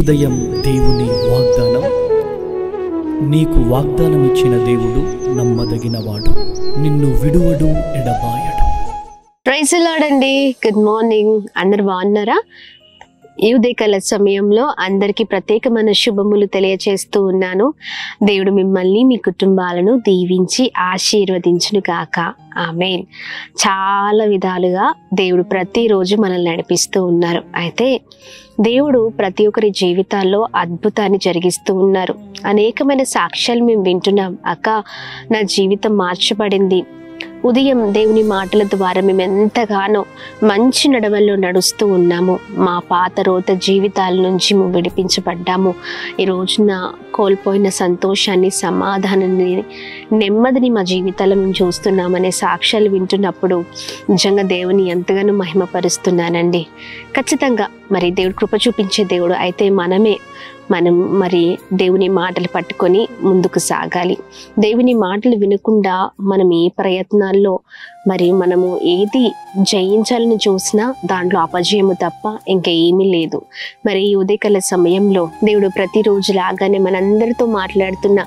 ఉదయం దేవుని వాగ్దానం. నీకు వాగ్దానం ఇచ్చిన దేవుడు నమ్మదగినవాడు. నిన్ను విడువడు ఎడబాయడు. ప్రైజ్ లాడండి. Good morning. అందరు బాగున్నారా? ఈ ఉదయకాల సమయంలో అందరికీ ప్రత్యేకమైన శుభములు తెలియచేస్తూ ఉన్నాను. దేవుడు మిమ్మల్ని మీ కుటుంబాలను దీవించి ఆశీర్వదించును గాక. ఆమెన్. చాలా విధాలుగా దేవుడు ప్రతిరోజు మనల్ని నడిపిస్తూ ఉన్నారు. అయితే దేవుడు ప్రతి ఒక్కరి జీవితాల్లో అద్భుతాన్ని జరిగిస్తూ ఉన్నారు. అనేకమైన సాక్ష్యాలు మేము వింటున్నాం. అక్క నా జీవితం మార్చబడింది. ఉదయం దేవుని మాటల ద్వారా మేము ఎంతగానో మంచి నడవల్లో నడుస్తూ ఉన్నాము. మా పాత రోత జీవితాల నుంచి మేము విడిపించబడ్డాము. ఈ రోజున కోల్పోయిన సంతోషాన్ని సమాధానాన్ని నెమ్మదిని మా జీవితాల్లో మేము చూస్తున్నామనే సాక్ష్యాలు వింటున్నప్పుడు నిజంగా దేవుని ఎంతగానో మహిమపరుస్తున్నానండి. ఖచ్చితంగా మరి దేవుడు కృప చూపించే దేవుడు అయితే మనమే మనం మరి దేవుని మాటలు పట్టుకొని ముందుకు సాగాలి. దేవుని మాటలు వినకుండా మనం ఏ ప్రయత్నాల్లో మరి మనము ఏది జయించాలని చూసినా దాంట్లో అపజయము తప్ప ఇంకా ఏమీ లేదు. మరి ఈ ఉదయకాల సమయంలో దేవుడు ప్రతిరోజు లాగానే మనందరితో మాట్లాడుతున్న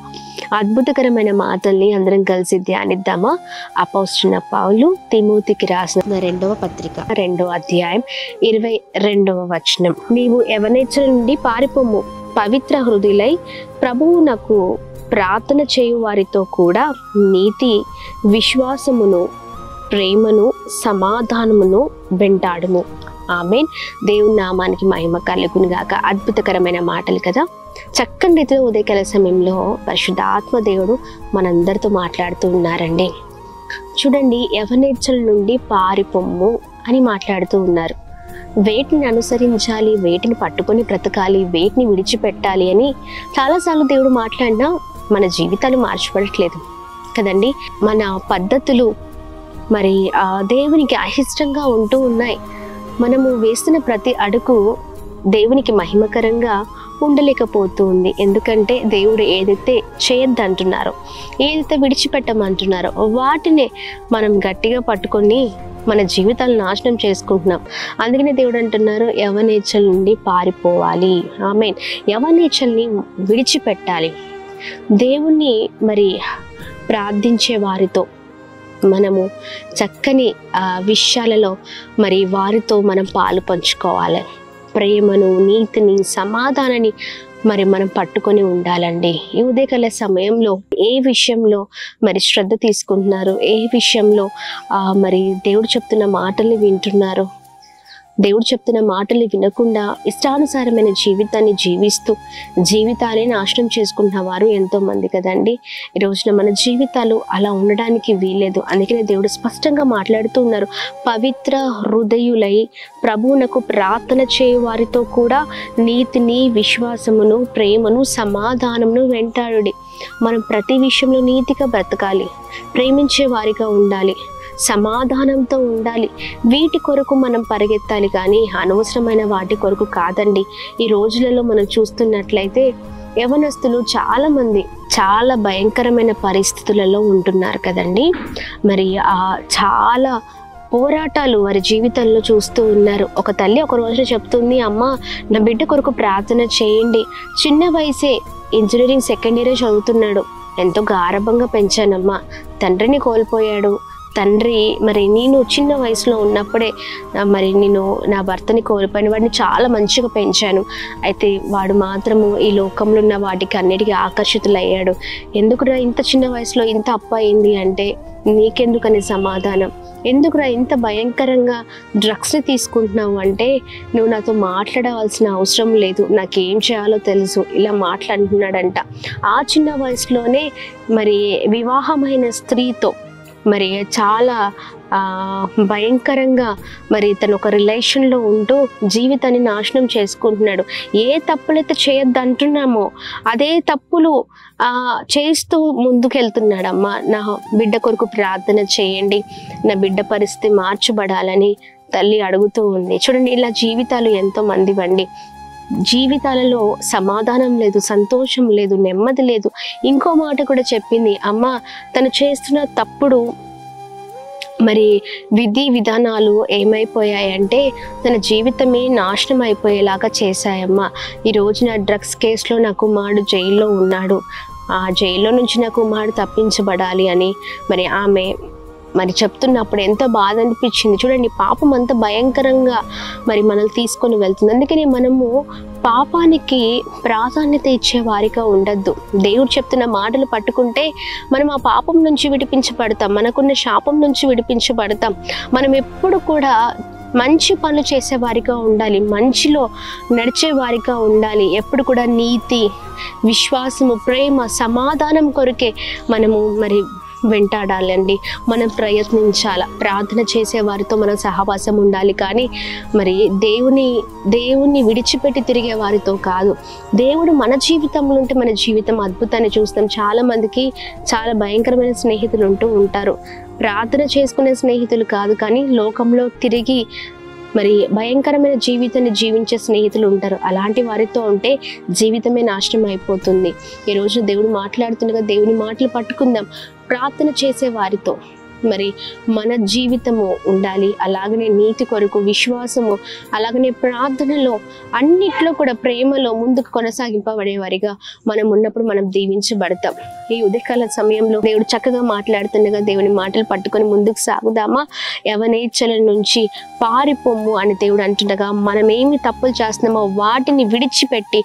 అద్భుతకరమైన మాటల్ని అందరం కలిసి ధ్యానిద్దామా? అపోస్తున్న పౌలు తిమూతికి రాసిన రెండవ పత్రిక రెండవ అధ్యాయం ఇరవై రెండవ వచనం. నీవు ఎవనేచ్చల నుండి పారిపోము. పవిత్ర హృదయులై ప్రభువునకు ప్రార్థన చేయు వారితో కూడా నీతి విశ్వాసమును ప్రేమను సమాధానమును వెంటాడుము. ఆమెన్. దేవుని నామానికి మహిమ కలుగును గాక అద్భుతకరమైన మాటలు కదా. చక్కని రీతిలో ఉదయకాల సమయంలో పరిశుద్ధాత్మ దేవుడు మనందరితో మాట్లాడుతూ ఉన్నారండి. చూడండి యవనేచ్చల నుండి పారిపొమ్ము అని మాట్లాడుతూ ఉన్నారు. వేటిని అనుసరించాలి వేటిని పట్టుకొని బ్రతకాలి వేటిని విడిచిపెట్టాలి అని చాలాసార్లు దేవుడు మాట్లాడినా మన జీవితాలు మార్చబడట్లేదు. కదండి మన పద్ధతులు మరి దేవునికి అయిష్టంగా ఉంటూ ఉన్నాయి. మనము వేస్తున్న ప్రతి అడుగు దేవునికి మహిమకరంగా ఉండలేకపోతూ ఉంది ఎందుకంటే దేవుడు ఏదైతే చేయొద్దంటున్నారో ఏదైతే విడిచిపెట్టమంటున్నారో వాటినే మనం గట్టిగా పట్టుకొని మన జీవితాలు నాశనం చేసుకుంటున్నాం. అందుకనే దేవుడు అంటున్నారు యవనేచల నుండి పారిపోవాలి. ఆమె యవనేచల్ని విడిచిపెట్టాలి. దేవుణ్ణి మరి ప్రార్థించే వారితో మనము చక్కని విషయాలలో మరి వారితో మనం పాలు పంచుకోవాలి. ప్రేమను నీతిని సమాధానాన్ని మరి మనం పట్టుకొని ఉండాలండి. ఈ ఉదయకాల సమయంలో ఏ విషయంలో మరి శ్రద్ధ తీసుకుంటున్నారు? ఏ విషయంలో మరి దేవుడు చెప్తున్న మాటల్ని వింటున్నారు? దేవుడు చెప్తున్న మాటలు వినకుండా ఇష్టానుసారమైన జీవితాన్ని జీవిస్తూ జీవితాలే నాశనం చేసుకుంటున్న వారు ఎంతోమంది కదండి. ఈ రోజున మన జీవితాలు అలా ఉండడానికి వీల్లేదు. అందుకనే దేవుడు స్పష్టంగా మాట్లాడుతూ ఉన్నారు. పవిత్ర హృదయులై ప్రభువునకు ప్రార్థన చేయు వారితో కూడా నీతిని విశ్వాసమును ప్రేమను సమాధానమును వెంటాడుడి. మనం ప్రతి విషయంలో నీతిగా బ్రతకాలి. ప్రేమించే వారిగా ఉండాలి. సమాధానంతో ఉండాలి. వీటి కొరకు మనం పరిగెత్తాలి కానీ అనవసరమైన వాటి కొరకు కాదండి. ఈ రోజులలో మనం చూస్తున్నట్లయితే యవనస్తులు చాలా మంది చాలా భయంకరమైన పరిస్థితులలో ఉంటున్నారు కదండి. మరి ఆ చాలా పోరాటాలు వారి జీవితంలో చూస్తూ ఉన్నారు. ఒక తల్లి ఒక రోజున చెప్తుంది అమ్మ నా బిడ్డ కొరకు ప్రార్థన చేయండి. చిన్న వయసే ఇంజనీరింగ్ సెకండ్ ఇయర్ చదువుతున్నాడు. ఎంతో గారభంగా పెంచానమ్మా. తండ్రిని కోల్పోయాడు. తండ్రి మరి నేను చిన్న వయసులో ఉన్నప్పుడే మరి నేను నా భర్తని కోల్పోయిన వాడిని చాలా మంచిగా పెంచాను. అయితే వాడు మాత్రము ఈ లోకంలో ఉన్న వాటికి అన్నిటికీ ఆకర్షితులయ్యాడు. ఎందుకురా ఇంత చిన్న వయసులో ఇంత అప్ప అయింది అంటే నీకెందుకని సమాధానం? ఎందుకురా ఇంత భయంకరంగా డ్రగ్స్ని తీసుకుంటున్నావు అంటే నువ్వు నాతో మాట్లాడవలసిన అవసరం లేదు. నాకేం చేయాలో తెలుసు. ఇలా మాట్లాడుతున్నాడంట. ఆ చిన్న వయసులోనే మరి వివాహమైన స్త్రీతో మరి చాలా భయంకరంగా మరి తను ఒక రిలేషన్లో ఉంటూ జీవితాన్ని నాశనం చేసుకుంటున్నాడు. ఏ తప్పులైతే చేయొద్దు అంటున్నామో అదే తప్పులు చేస్తూ ముందుకెళ్తున్నాడమ్మా. నా బిడ్డ కొరకు ప్రార్థన చేయండి. నా బిడ్డ పరిస్థితి మార్చబడాలని తల్లి అడుగుతూ ఉంది. చూడండి ఇలా జీవితాలు ఎంతో మంది వండి జీవితాలలో సమాధానం లేదు సంతోషం లేదు నెమ్మది లేదు. ఇంకో మాట కూడా చెప్పింది అమ్మ తను చేస్తున్న తప్పుడు మరి విధి విధానాలు ఏమైపోయాయంటే తన జీవితమే నాశనం అయిపోయేలాగా చేశాయమ్మ. ఈ రోజున డ్రగ్స్ కేసులో నా కుమారుడు జైల్లో ఉన్నాడు. ఆ జైల్లో నుంచి నా కుమారుడు తప్పించబడాలి అని. మరి ఆమె మరి చెప్తున్నప్పుడు ఎంతో బాధ అనిపించింది చూడండి పాపం అంత భయంకరంగా మరి మనల్ని తీసుకొని వెళ్తుంది. అందుకనే మనము పాపానికి ప్రాధాన్యత ఇచ్చే వారిగా ఉండద్దు. దేవుడు చెప్తున్న మాటలు పట్టుకుంటే మనం ఆ పాపం నుంచి విడిపించబడతాం మనకున్న శాపం నుంచి విడిపించబడతాం. మనం ఎప్పుడు కూడా మంచి పనులు చేసే వారిగా ఉండాలి మంచిలో నడిచే వారిగా ఉండాలి. ఎప్పుడు కూడా నీతి విశ్వాసము ప్రేమ సమాధానం కొరకే మనము మరి వెంటాడాలండి. మనం ప్రయత్నించాల. ప్రార్థన చేసే వారితో మనం సహవాసం ఉండాలి కానీ మరి దేవుని దేవుణ్ణి విడిచిపెట్టి తిరిగే వారితో కాదు. దేవుడు మన జీవితంలో ఉంటే మన జీవితం అద్భుతాన్ని చూస్తాం. చాలా మందికి చాలా భయంకరమైన స్నేహితులు ఉంటూ ఉంటారు. ప్రార్థన చేసుకునే స్నేహితులు కాదు కానీ లోకంలో తిరిగి మరి భయంకరమైన జీవితాన్ని జీవించే స్నేహితులు ఉంటారు. అలాంటి వారితో ఉంటే జీవితమే నాశనం అయిపోతుంది. ఈ రోజు దేవుడు మాట్లాడుతుండగా దేవుని మాటలు పట్టుకుందాం. ప్రార్థన చేసే వారితో. మరి మన జీవితము ఉండాలి. అలాగనే నీతి కొరకు విశ్వాసము అలాగనే ప్రార్థనలో అన్నిట్లో కూడా ప్రేమలో ముందుకు కొనసాగింపబడే వారిగా మనం ఉన్నప్పుడు మనం దీవించబడతాం. ఈ ఉదయకాల సమయంలో దేవుడు చక్కగా మాట్లాడుతుండగా దేవుని మాటలు పట్టుకొని ముందుకు సాగుదామా? యవనేచ్ఛల నుంచి పారిపోము అని దేవుడు అంటుండగా మనం ఏమి తప్పులు చేస్తున్నామో వాటిని విడిచిపెట్టి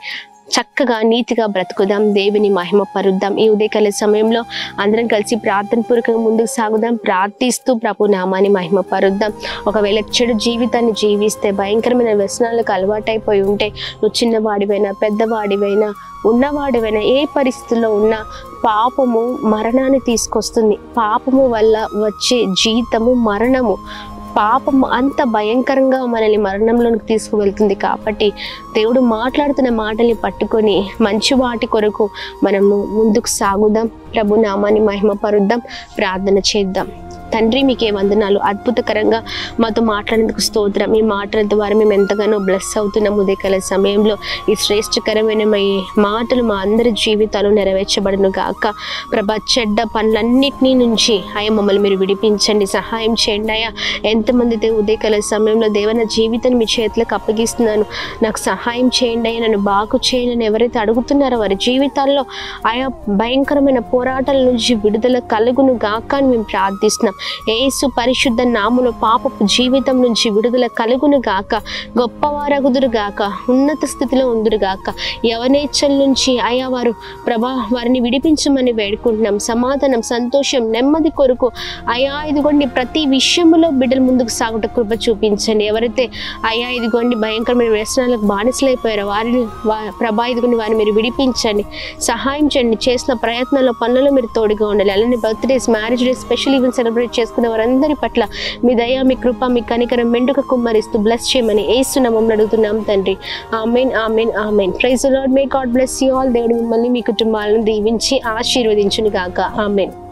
చక్కగా నీతిగా బ్రతుకుదాం దేవుని మహిమ పరుద్దాం. ఈ ఉదయకాల సమయంలో అందరం కలిసి ప్రార్థన పూర్వకంగా ముందుకు సాగుదాం. ప్రార్థిస్తూ ప్రభు నామాన్ని మహిమ పరుద్దాం. ఒకవేళ చెడు జీవితాన్ని జీవిస్తే భయంకరమైన వ్యసనాలకు అలవాటైపోయి ఉంటే నువ్వు చిన్నవాడివైనా పెద్దవాడివైనా ఉన్నవాడివైనా ఏ పరిస్థితుల్లో ఉన్నా పాపము మరణాన్ని తీసుకొస్తుంది. పాపము వల్ల వచ్చే జీతము మరణము. పాపం అంత భయంకరంగా మనల్ని మరణంలోనికి తీసుకువెళ్తుంది కాబట్టి దేవుడు మాట్లాడుతున్న మాటల్ని పట్టుకొని మంచి వాటి కొరకు మనము ముందుకు సాగుదాం. ప్రభు నామాన్ని మహిమపరుద్దాం. ప్రార్థన చేద్దాం. తండ్రి మీకే వందనాలు. అద్భుతకరంగా మాతో మాట్లాడేందుకు స్తోత్రం. మీ మాటల ద్వారా మేము ఎంతగానో బ్లెస్ అవుతున్నాం ఉదయకాల సమయంలో. ఈ శ్రేష్టకరమైన మీ మాటలు మా అందరి జీవితాలు నెరవేర్చబడను గాక. ప్రభా చెడ్డ పనులన్నిటినీ నుంచి అయ్యా మమ్మల్ని మీరు విడిపించండి. సహాయం చేయండి అయ్యా. ఎంతమంది అయితే ఉదయకాల సమయంలో దేవన జీవితాన్ని మీ చేతులకు అప్పగిస్తున్నాను. నాకు సహాయం చేయండి అయ్యా. నన్ను బాగు చేయండి అని ఎవరైతే అడుగుతున్నారో వారి జీవితాల్లో ఆయా భయంకరమైన పోరాటాల నుంచి విడుదల కలుగును గాక అని మేము ప్రార్థిస్తున్నాం. ఏసు పరిశుద్ధ నాములో పాపపు జీవితం నుంచి విడుదల కలుగును గాక గొప్పవారగుదురు గాక ఉన్నత స్థితిలో ఉందురు గాక. యవనేచ్చల నుంచి అయా వారు ప్రభా వారిని విడిపించమని వేడుకుంటున్నాం. సమాధానం సంతోషం నెమ్మది కొరకు అయా ఇదిగోండి ప్రతి విషయంలో బిడ్డల ముందుకు సాగుట కృప చూపించండి. ఎవరైతే అయా ఇదిగోండి భయంకరమైన వ్యసనాలకు బానిసలైపోయారో వారిని ప్రభా ఇదిగోండి వారిని మీరు విడిపించండి. సహాయం చేయండి. చేసిన ప్రయత్నాల్లో పనులలో మీరు తోడుగా ఉండాలి. అలానే birthdays marriage days special event celebrate చేసుకున్న వారందరి పట్ల మీ దయ మీ కృప మీ కనికరం మెండుక కుమ్మరిస్తూ బ్లెస్ చేయమని ఏస్తున్నామని అడుగుతున్నాం తండ్రి. Amen amen amen. Praise Lord may God bless you all దేవుడు మిమ్మల్ని మీ కుటుంబాలను దీవించి ఆశీర్వదించును గాక ఆమెన్.